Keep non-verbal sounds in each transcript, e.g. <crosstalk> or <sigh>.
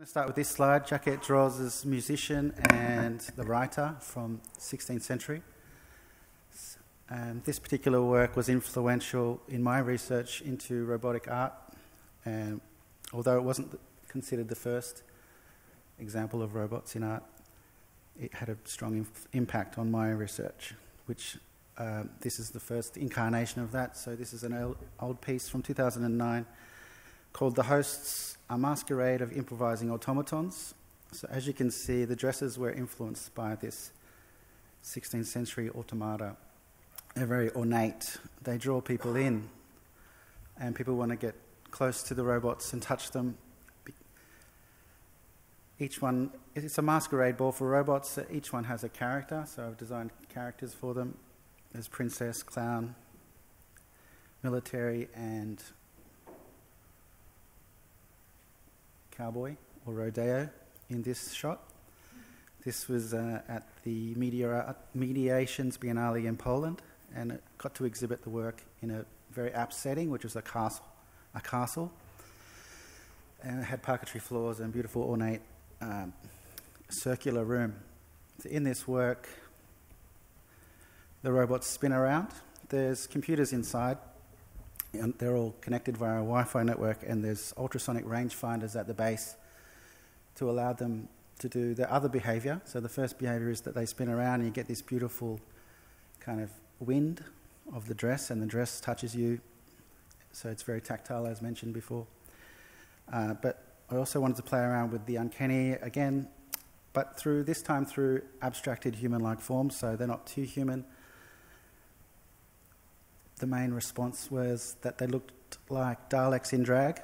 going to start with this slide. Jaquet-Droz is musician and the writer from 16th century. And this particular work was influential in my research into robotic art, and although it wasn't considered the first example of robots in art, it had a strong impact on my research, which uh, this is the first incarnation of that. So, this is an old piece from 2009 called The Hosts A Masquerade of Improvising Automatons. So, as you can see, the dresses were influenced by this 16th century automata. They're very ornate, they draw people in, and people want to get close to the robots and touch them. Each one, it's a masquerade ball for robots. Each one has a character, so I've designed characters for them. There's princess, clown, military, and cowboy or rodeo in this shot. This was uh, at the Media, Mediations Biennale in Poland, and it got to exhibit the work in a very apt setting, which was a castle. A castle. And it had parquetry floors and beautiful ornate um, circular room. So in this work, the robots spin around. There's computers inside, and they're all connected via a Wi Fi network, and there's ultrasonic rangefinders at the base to allow them to do the other behavior. So, the first behavior is that they spin around, and you get this beautiful kind of wind of the dress, and the dress touches you. So, it's very tactile, as mentioned before. Uh, but I also wanted to play around with the uncanny again, but through this time through abstracted human like forms, so they're not too human the main response was that they looked like Daleks in drag.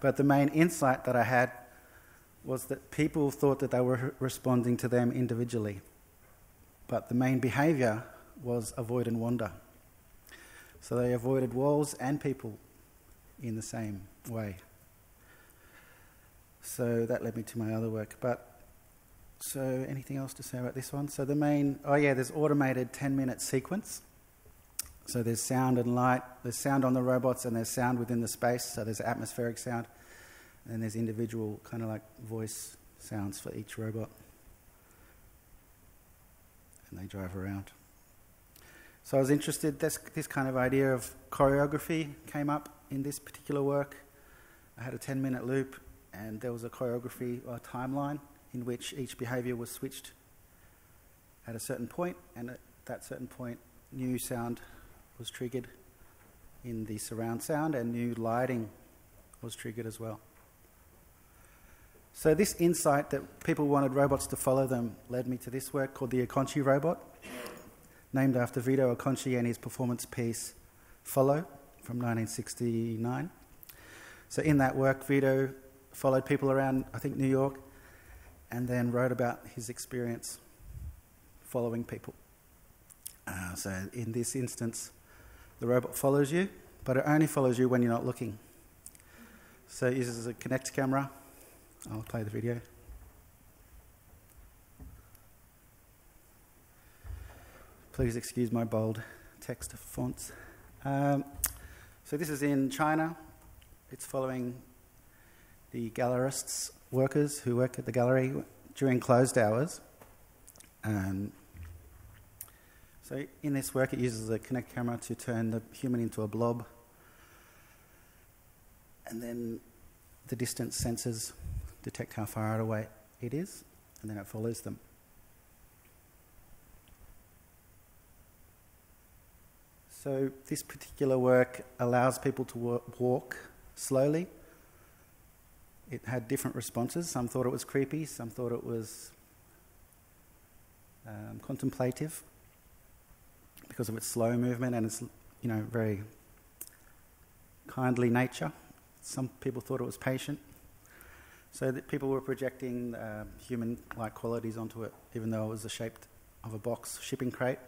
but the main insight that I had was that people thought that they were responding to them individually. But the main behavior was avoid and wander. So they avoided walls and people in the same way. So that led me to my other work. But so, anything else to say about this one? So, the main, oh yeah, there's automated 10 minute sequence. So, there's sound and light, there's sound on the robots, and there's sound within the space. So, there's atmospheric sound, and there's individual kind of like voice sounds for each robot. And they drive around. So, I was interested, this, this kind of idea of choreography came up in this particular work. I had a 10 minute loop, and there was a choreography or a timeline in which each behavior was switched at a certain point, and at that certain point, new sound was triggered in the surround sound, and new lighting was triggered as well. So, this insight that people wanted robots to follow them led me to this work called the Acconci robot, named after Vito Acconci and his performance piece Follow from 1969. So, in that work, Vito followed people around, I think, New York and then wrote about his experience following people. Uh, so in this instance, the robot follows you, but it only follows you when you're not looking. So it uses a Kinect camera. I'll play the video. Please excuse my bold text fonts. Um, so this is in China. It's following the gallerists workers who work at the gallery during closed hours. Um, so in this work, it uses a Kinect camera to turn the human into a blob, and then the distance sensors detect how far away it is, and then it follows them. So this particular work allows people to walk slowly it had different responses. Some thought it was creepy, some thought it was um, contemplative because of its slow movement and its, you know, very kindly nature. Some people thought it was patient. So that people were projecting uh, human-like qualities onto it, even though it was the shape of a box shipping crate.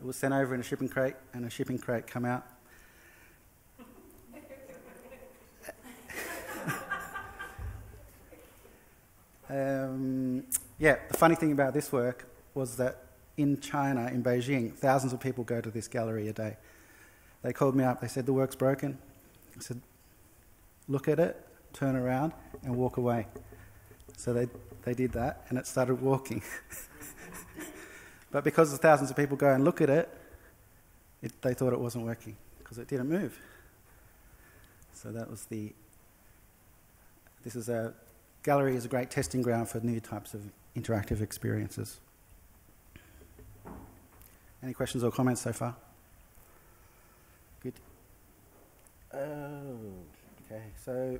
It was sent over in a shipping crate, and a shipping crate come out Um, yeah, the funny thing about this work was that in China, in Beijing, thousands of people go to this gallery a day. they called me up. They said, The work's broken. I said, Look at it, turn around, and walk away. So they, they did that, and it started walking. <laughs> but because thousands of people go and look at it, it they thought it wasn't working because it didn't move. So that was the. This is a gallery is a great testing ground for new types of interactive experiences. Any questions or comments so far? Good. Oh, okay. So,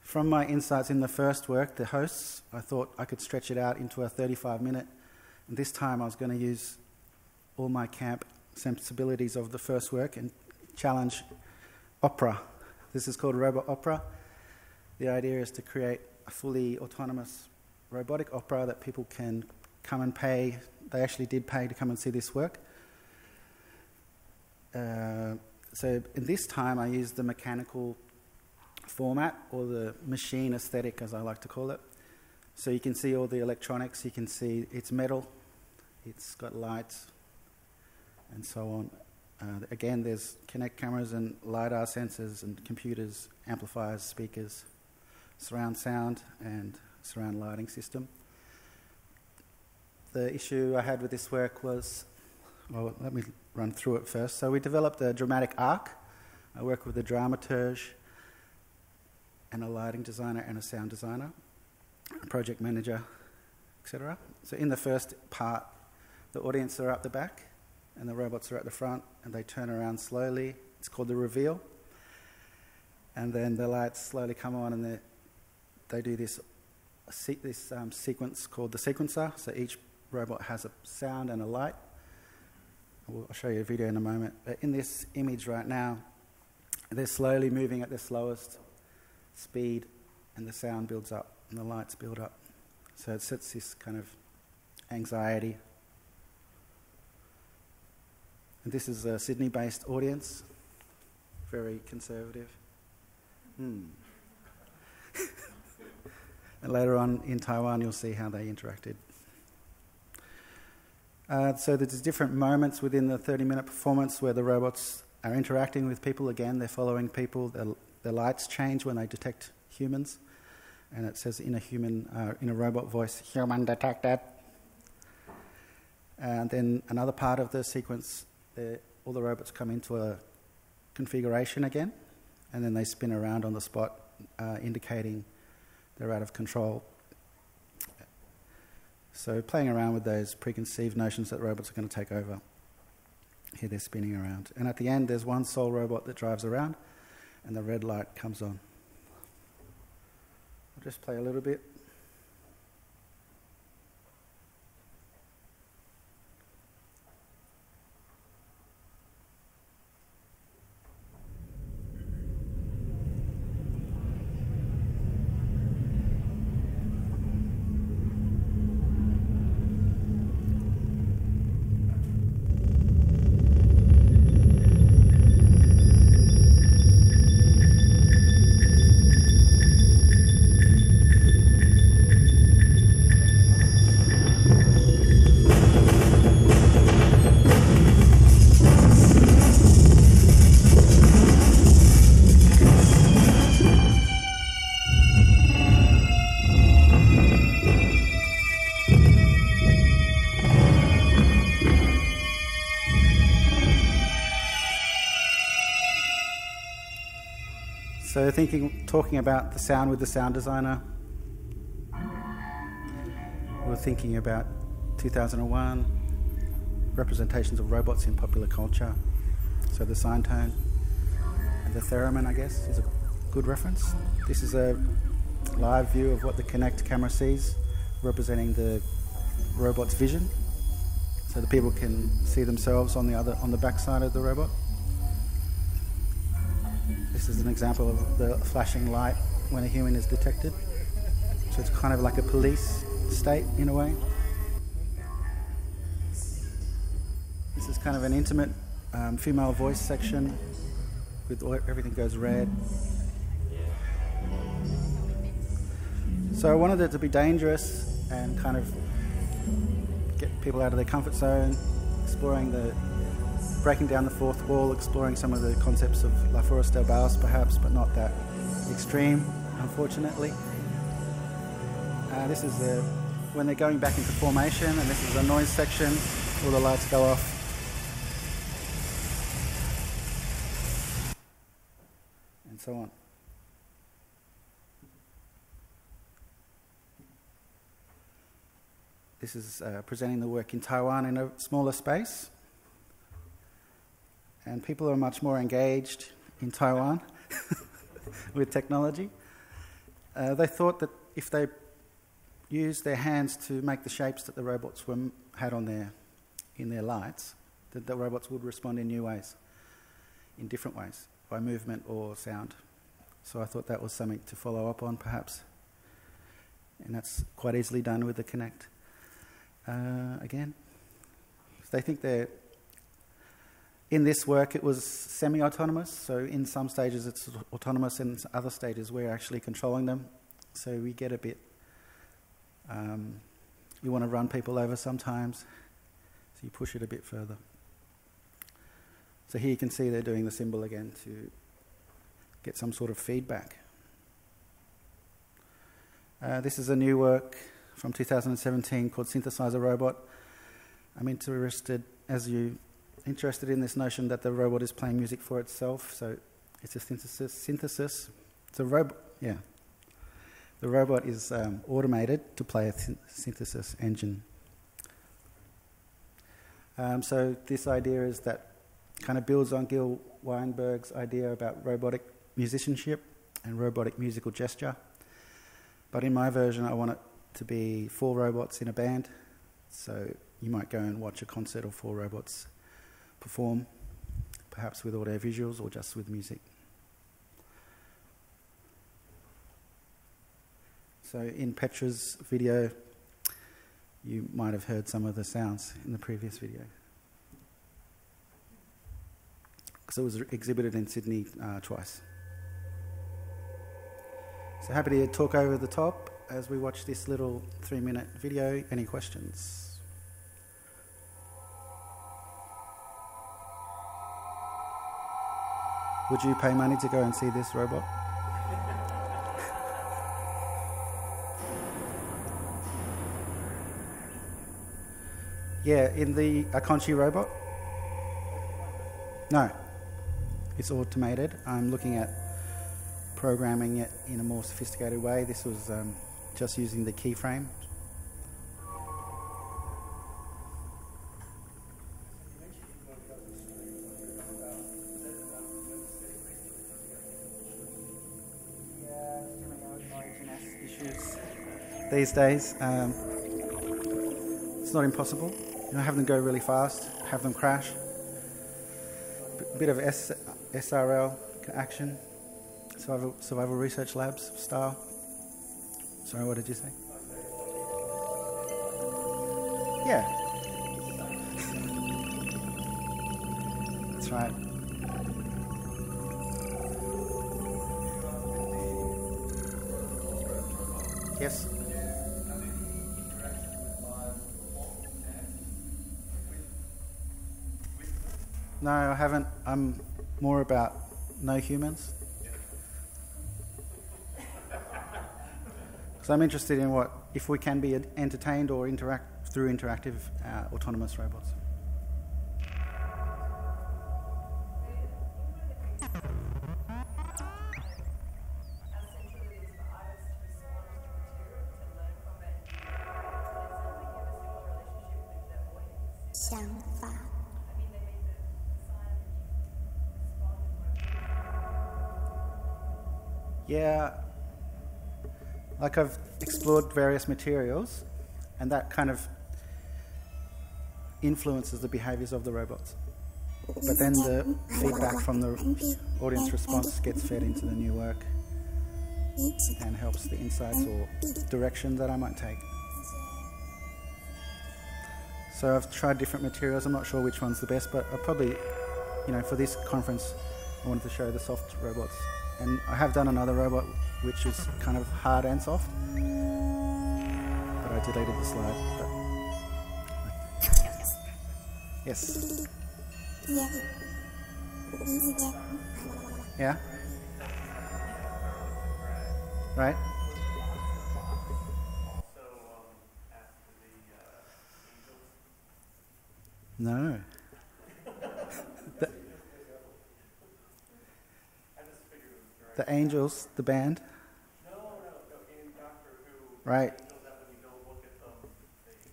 from my insights in the first work, the hosts, I thought I could stretch it out into a 35 minute. And this time I was going to use all my camp sensibilities of the first work and challenge opera. This is called Robot Opera. The idea is to create a fully autonomous robotic opera that people can come and pay they actually did pay to come and see this work. Uh, so in this time, I used the mechanical format or the machine aesthetic, as I like to call it. So you can see all the electronics. You can see it's metal. It's got lights, and so on. Uh, again, there's Kinect cameras and lidar sensors and computers, amplifiers, speakers, surround sound, and surround lighting system the issue I had with this work was, well, let me run through it first. So we developed a dramatic arc. I work with a dramaturge and a lighting designer and a sound designer, a project manager, etc. So in the first part, the audience are up the back and the robots are at the front and they turn around slowly. It's called the reveal. And then the lights slowly come on and they, they do this, this um, sequence called the sequencer. So each robot has a sound and a light. I'll show you a video in a moment. But in this image right now, they're slowly moving at their slowest speed, and the sound builds up and the lights build up. So it sets this kind of anxiety. And this is a Sydney based audience, very conservative. Hmm. <laughs> and later on in Taiwan, you'll see how they interacted. Uh, so there's different moments within the 30 minute performance where the robots are interacting with people. Again, they're following people. The, the lights change when they detect humans. And it says in a human, uh, in a robot voice, human detected. And then another part of the sequence, all the robots come into a configuration again, and then they spin around on the spot, uh, indicating they're out of control. So playing around with those preconceived notions that robots are going to take over. Here they're spinning around. And at the end, there's one sole robot that drives around, and the red light comes on. I'll just play a little bit. So thinking, talking about the sound with the sound designer. We're thinking about 2001 representations of robots in popular culture. So the sine tone and the theremin, I guess, is a good reference. This is a live view of what the Kinect camera sees, representing the robot's vision. So the people can see themselves on the other on the back side of the robot. This is an example of the flashing light when a human is detected. So it's kind of like a police state in a way. This is kind of an intimate um, female voice section with everything goes red. So I wanted it to be dangerous and kind of get people out of their comfort zone, exploring the breaking down the fourth wall, exploring some of the concepts of La Fura dels Baus, perhaps, but not that extreme, unfortunately. Uh, this is the, when they're going back into formation, and this is a noise section. All the lights go off. And so on. This is uh, presenting the work in Taiwan in a smaller space. And people are much more engaged in Taiwan <laughs> with technology. Uh, they thought that if they used their hands to make the shapes that the robots were, had on their, in their lights, that the robots would respond in new ways, in different ways, by movement or sound. So I thought that was something to follow up on, perhaps. And that's quite easily done with the Kinect uh, again. They think they're. In this work, it was semi autonomous, so in some stages it's autonomous, and in other stages we're actually controlling them. So we get a bit. Um, you want to run people over sometimes, so you push it a bit further. So here you can see they're doing the symbol again to get some sort of feedback. Uh, this is a new work from 2017 called Synthesizer Robot. I'm interested, as you interested in this notion that the robot is playing music for itself. So it's a synthesis. Synthesis. It's a robot. Yeah. The robot is um, automated to play a th- synthesis engine. Um, so this idea is that kind of builds on Gil Weinberg's idea about robotic musicianship and robotic musical gesture. But in my version, I want it to be four robots in a band. So you might go and watch a concert of four robots perform, perhaps with audio visuals or just with music. So in Petra's video, you might have heard some of the sounds in the previous video. Because it was exhibited in Sydney uh, twice. So happy to talk over the top as we watch this little three minute video. Any questions? Would you pay money to go and see this robot? yeah, in the Acconci robot? No, it's automated. I'm looking at programming it in a more sophisticated way. This was um, just using the keyframe. These days, um, it's not impossible. You know, have them go really fast, have them crash. A bit of S- SRL action, survival, survival research labs style. Sorry, what did you say? Yeah. That's right. Yes. No, I haven't. I'm more about no humans. <laughs> So I'm interested in what if we can be entertained or interact through interactive uh, autonomous robots. Like I've explored various materials, and that kind of influences the behaviors of the robots. But then the feedback from the audience response gets fed into the new work and helps the insights or direction that I might take. So I've tried different materials. I'm not sure which one's the best, but I probably, you know, for this conference, I wanted to show the soft robots. And I have done another robot which is kind of hard and soft. But I deleted the slide. Yes. Yeah. Yeah? Right? No. <laughs> the, the Angels, the band? No, no, no, in Doctor Who, Right. angels that when you go look at them, they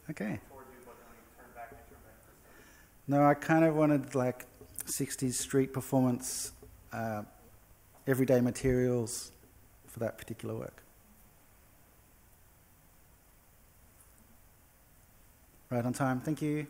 Okay. toward you, but then when you turn back, they turn back to the No, I kind of wanted like 60s street performance, uh, everyday materials for that particular work. Right on time. Thank you.